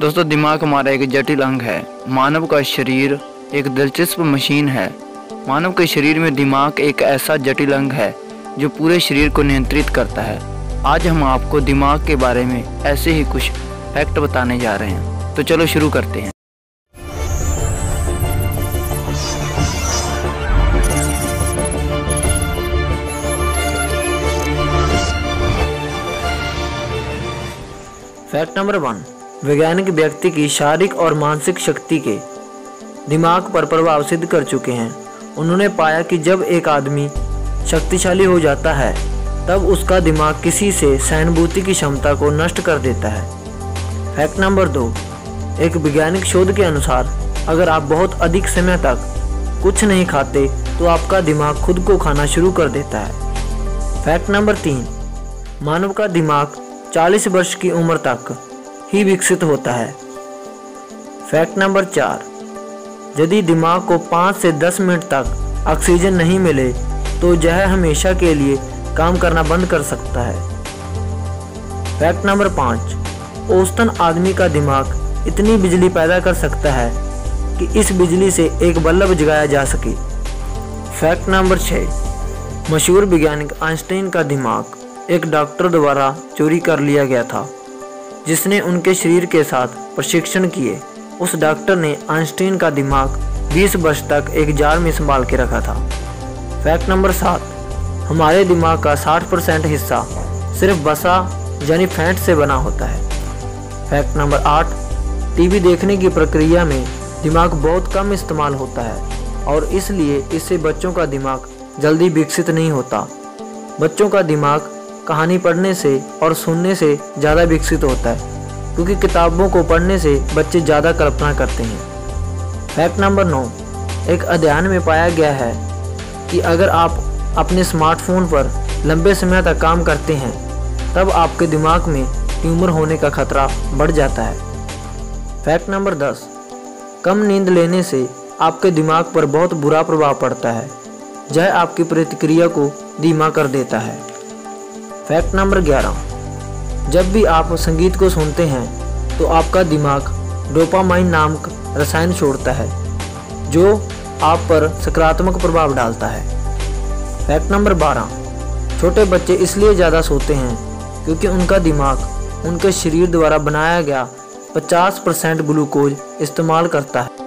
दोस्तों, दिमाग हमारा एक जटिल अंग है। मानव का शरीर एक दिलचस्प मशीन है। मानव के शरीर में दिमाग एक ऐसा जटिल अंग है, जो पूरे शरीर को नियंत्रित करता है। आज हम आपको दिमाग के बारे में ऐसे ही कुछ फैक्ट बताने जा रहे हैं। तो चलो शुरू करते हैं। फैक्ट नंबर वन वैज्ञानिक व्यक्ति की शारीरिक और मानसिक शक्ति के दिमाग पर प्रभाव सिद्ध कर चुके हैं। उन्होंने पाया कि जब एक आदमी शक्तिशाली हो जाता है, तब उसका दिमाग किसी से सहानुभूति की क्षमता को नष्ट कर देता है। फैक्ट नंबर दो, एक वैज्ञानिक शोध के अनुसार, अगर आप बहुत अधिक समय तक कुछ नहीं खाते तो आपका दिमाग खुद को खाना शुरू कर देता है। फैक्ट नंबर तीन, मानव का दिमाग 40 वर्ष की उम्र तक ही विकसित होता है। फैक्ट नंबर चार, यदि दिमाग को पाँच से दस मिनट तक ऑक्सीजन नहीं मिले तो यह हमेशा के लिए काम करना बंद कर सकता है। फैक्ट नंबर पाँच, औसतन आदमी का दिमाग इतनी बिजली पैदा कर सकता है कि इस बिजली से एक बल्ब जगाया जा सके। फैक्ट नंबर छः, मशहूर वैज्ञानिक आइंस्टाइन का दिमाग एक डॉक्टर द्वारा चोरी कर लिया गया था। जिसने उनके शरीर के साथ प्रशिक्षण किए, उस डॉक्टर ने आइंस्टीन का दिमाग 20 वर्ष तक एक जार में संभाल के रखा था। फैक्ट नंबर सात, हमारे दिमाग का 60 परसेंट हिस्सा सिर्फ़ बसा यानी फैट से बना होता है। फैक्ट नंबर आठ, टीवी देखने की प्रक्रिया में दिमाग बहुत कम इस्तेमाल होता है और इसलिए इससे बच्चों का दिमाग जल्दी विकसित नहीं होता। बच्चों का दिमाग कहानी पढ़ने से और सुनने से ज़्यादा विकसित होता है, क्योंकि किताबों को पढ़ने से बच्चे ज़्यादा कल्पना करते हैं। फैक्ट नंबर नौ, एक अध्ययन में पाया गया है कि अगर आप अपने स्मार्टफ़ोन पर लंबे समय तक काम करते हैं, तब आपके दिमाग में ट्यूमर होने का खतरा बढ़ जाता है। फैक्ट नंबर दस, कम नींद लेने से आपके दिमाग पर बहुत बुरा प्रभाव पड़ता है यह आपकी प्रतिक्रिया को धीमा कर देता है। फैक्ट नंबर ग्यारह। जब भी आप संगीत को सुनते हैं तो आपका दिमाग डोपामाइन नामक रसायन छोड़ता है, जो आप पर सकारात्मक प्रभाव डालता है। फैक्ट नंबर बारह। छोटे बच्चे इसलिए ज़्यादा सोते हैं, क्योंकि उनका दिमाग उनके शरीर द्वारा बनाया गया 50 परसेंट ग्लूकोज इस्तेमाल करता है।